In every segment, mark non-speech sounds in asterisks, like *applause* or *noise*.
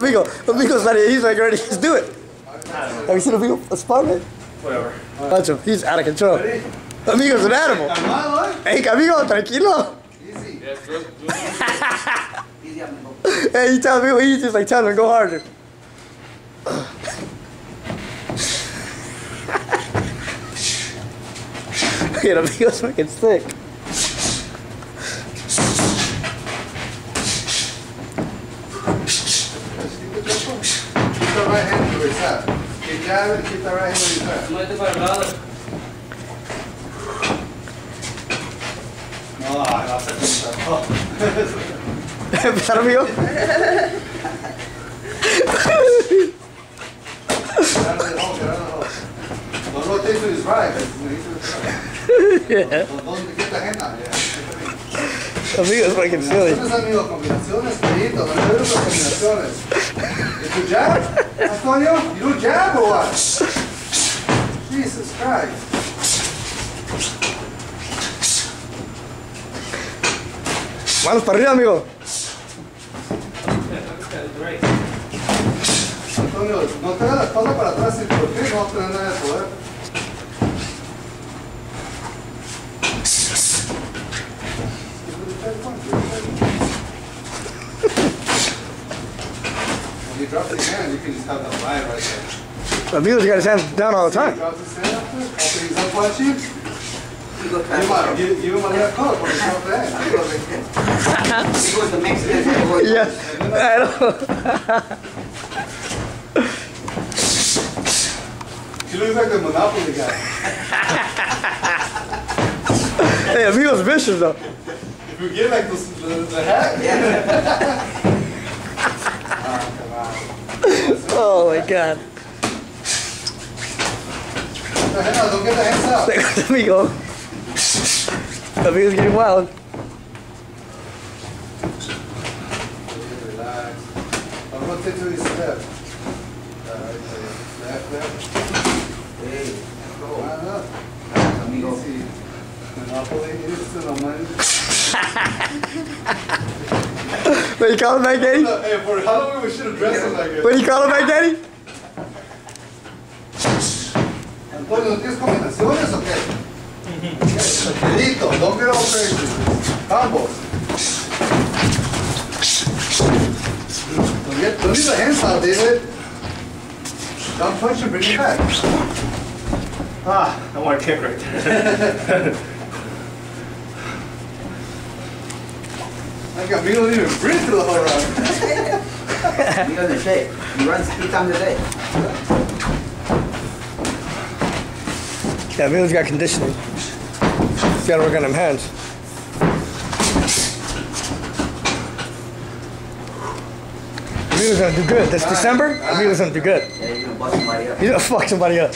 Amigo, Amigo's not He's like ready. Let's do it. Have you seen Amigo spot, man? Whatever. Watch him. He's out of control. Amigo's an animal. Hey, amigo, tranquilo. Easy. Yes, good. *laughs* good. Easy, amigo. Hey, you tell me, he's just like telling him, go harder. *laughs* Look at Amigo's fucking sick. Right hand to his side. Keep jab and keep the right hand to his side. Muévete para el lado. No, no, se Oh. ¿Empezar, amigo? Don't rotate to his right. Yeah. Don't, don't get the hand out. Yeah. Amigo's fucking silly. Combinaciones, amigo, combinaciones, no gusta combinaciones. ¿Y tu jab? Antonio, you do jab or what? Jesus Christ. Manos para arriba, amigo. Antonio, no te hagas para atrás, ¿y ¿por qué no vas a tener nada de you drop the hand, you can just have that line right there. Amigo's got his hands down all the He time. drops his hand after, after he's up watching, He goes give give, give him a left hook when *laughs* he drops the hand. He goes to Mexican. he Yeah, I know. He looks like the Monopoly guy. Hey, Amigo's vicious though. If you get like this, the, the hat. My god. Out, don't get the hands out. There Amigo. Amigo's getting wild. Relax. I'll rotate to his left. Alright, left, left. Hey, Line up. amigo. Easy. Is the money. What do you call him Mac, Daddy? Hey, for Halloween we should have dressed him like What it. do you call Mac, Daddy? Antonio, ¿tienes combinaciones o qué? Tranquilito, don't get all crazy. Combos. Don't get, don't leave the hands out, David. Don't punch and bring it back. Ah, I want to kick right there. *laughs* Like a don't even breathe through the *laughs* whole round. He doesn't shake. He runs three times a day. Yeah, Amigo's got conditioning. He's gotta work on them hands. Amigo's gonna do good. This December, Amigo's gonna do good. Yeah, he's gonna bust somebody up. He's gonna fuck somebody up.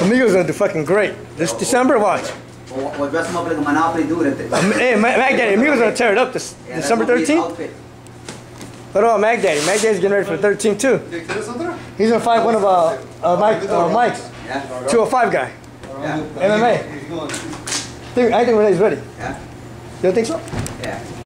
Amigo's gonna do fucking great. This December, watch. Or, or dress him up like a Monopoly dude. And Hey, Ma- Mac Daddy, Amigo's gonna tear it up this Yeah, December gonna be his 13th. outfit. What about Mac Daddy? Mac Daddy's getting ready for 13 too. He's gonna fight one of uh, uh, Mike, uh Mike's Yeah, 205 guy. Yeah, MMA. He's going. I think, I think Renee's ready. yeah, You don't think so? yeah.